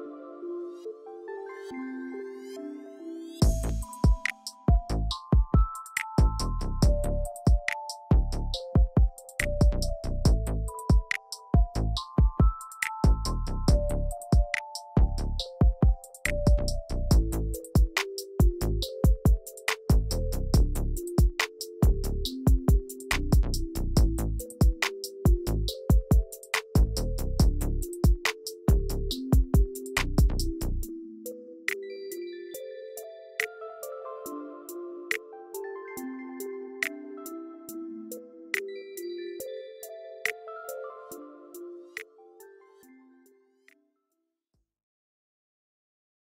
you